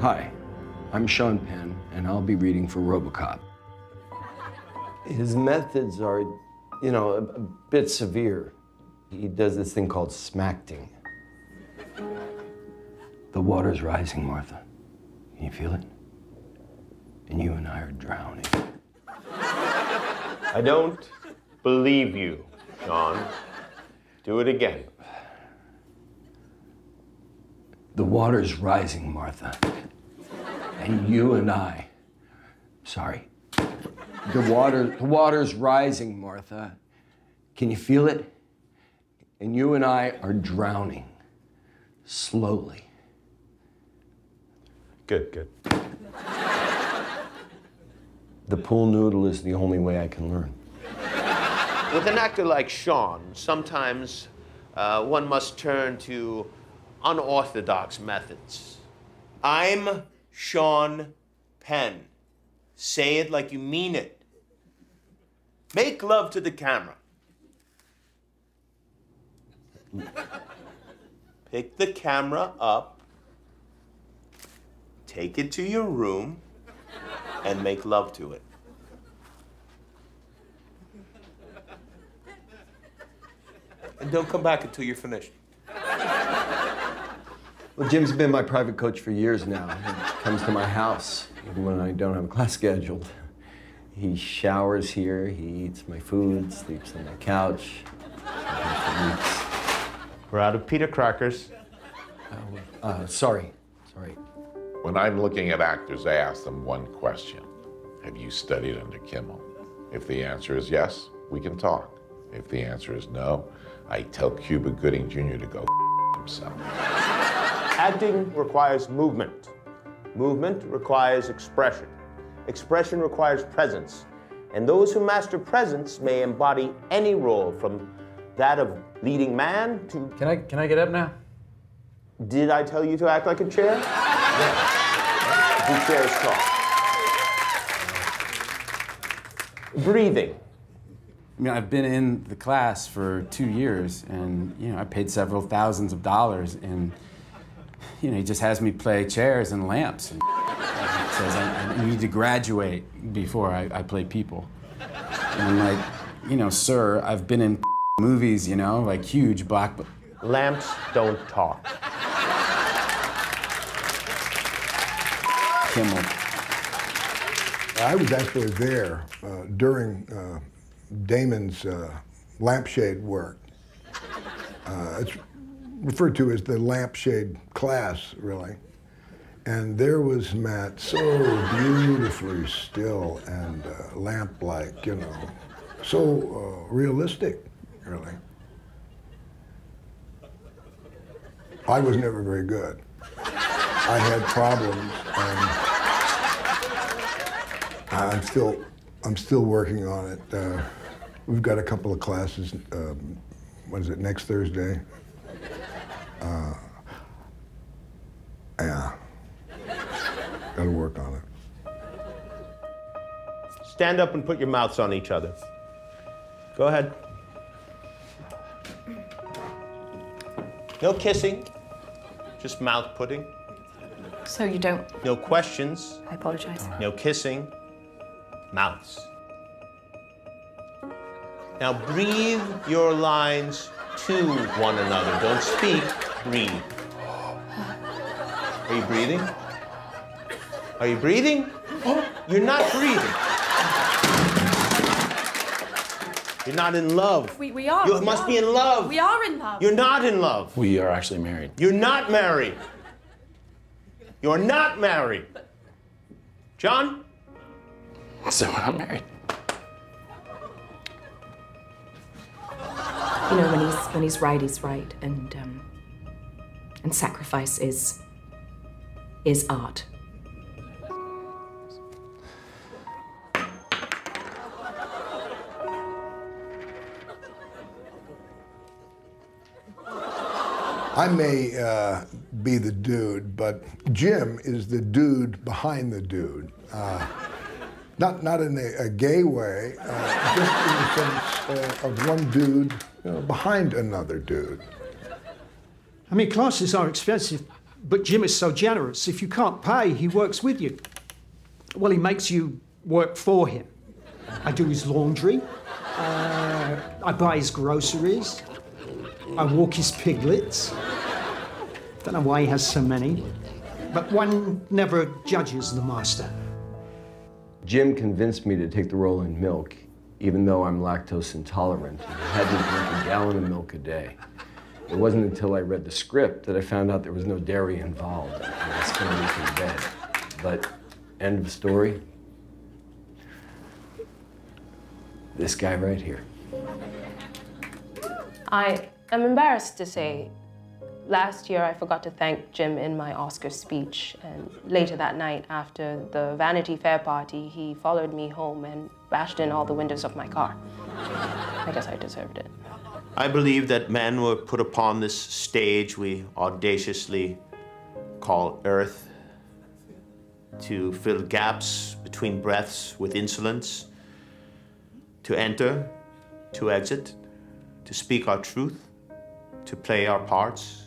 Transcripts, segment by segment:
Hi, I'm Sean Penn, and I'll be reading for Robocop. His methods are, you know, a, a bit severe. He does this thing called smacting. The water's rising, Martha. Can you feel it? And you and I are drowning. I don't believe you, Sean. Do it again. The water's rising, Martha. And you and I. Sorry. The water the water's rising, Martha. Can you feel it? And you and I are drowning. Slowly. Good, good. The pool noodle is the only way I can learn. With an actor like Sean, sometimes uh, one must turn to unorthodox methods. I'm Sean Penn. Say it like you mean it. Make love to the camera. Pick the camera up, take it to your room, and make love to it. And don't come back until you're finished. Well, Jim's been my private coach for years now. He comes to my house even when I don't have a class scheduled. He showers here, he eats my food, sleeps on my couch. We're out of pita crackers. weeks. Uh, sorry, sorry. When I'm looking at actors, I ask them one question Have you studied under Kimmel? If the answer is yes, we can talk. If the answer is no, I tell Cuba Gooding Jr. to go himself. Acting requires movement. Movement requires expression. Expression requires presence. And those who master presence may embody any role from that of leading man to. Can I can I get up now? Did I tell you to act like a chair? Do chairs talk? Breathing. I mean, I've been in the class for two years, and you know, I paid several thousands of dollars, and you know, he just has me play chairs and lamps, and says I, I need to graduate before I, I play people. And I'm like, you know, sir, I've been in movies, you know, like huge block. Lamps don't talk. Kimmel. I was actually there uh, during uh, Damon's uh, lampshade work. Uh, it's referred to as the lampshade class, really. And there was Matt so beautifully still and uh, lamp-like, you know, so uh, realistic, really. I was never very good. I had problems, and I'm still, I'm still working on it. Uh, we've got a couple of classes. Um, what is it? Next Thursday. Uh, yeah. Got to work on it. Stand up and put your mouths on each other. Go ahead. No kissing, just mouth putting. So you don't. No questions, I apologize. no kissing, mouths. Now breathe your lines to one another. Don't speak, breathe. Are you breathing? Are you breathing? You're not breathing. You're not in love. We, we are. You we must are. be in love. We are in love. You're not in love. We are actually married. You're not married. You're not married. John? So we're not married. You know, when he's when he's right, he's right, and um, and sacrifice is is art. I may uh, be the dude, but Jim is the dude behind the dude. Uh, not not in a, a gay way, uh, just in the sense uh, of one dude you know, behind another dude. I mean, classes are expensive, But Jim is so generous. If you can't pay, he works with you. Well, he makes you work for him. I do his laundry. Uh, I buy his groceries. I walk his piglets. Don't know why he has so many. But one never judges the master. Jim convinced me to take the role in milk, even though I'm lactose intolerant and had to drink a gallon of milk a day. It wasn't until I read the script that I found out there was no dairy involved, bed. But, end of story. This guy right here. I am embarrassed to say, last year I forgot to thank Jim in my Oscar speech, and later that night, after the Vanity Fair party, he followed me home and bashed in all the windows of my car. I guess I deserved it. I believe that men were put upon this stage we audaciously call Earth to fill gaps between breaths with insolence, to enter, to exit, to speak our truth, to play our parts.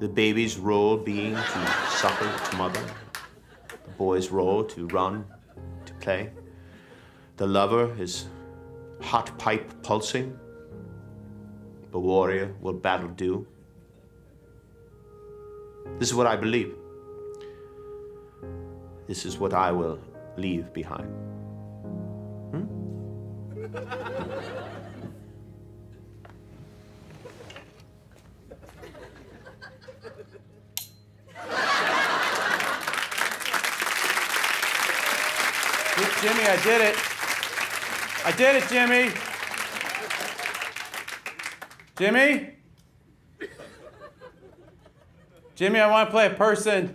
The baby's role being to suckle its mother, the boy's role to run, to play. The lover is hot pipe pulsing, the warrior will battle do. This is what I believe. This is what I will leave behind. Hmm? Jimmy, I did it. I did it, Jimmy. Jimmy? Jimmy, I want to play a person.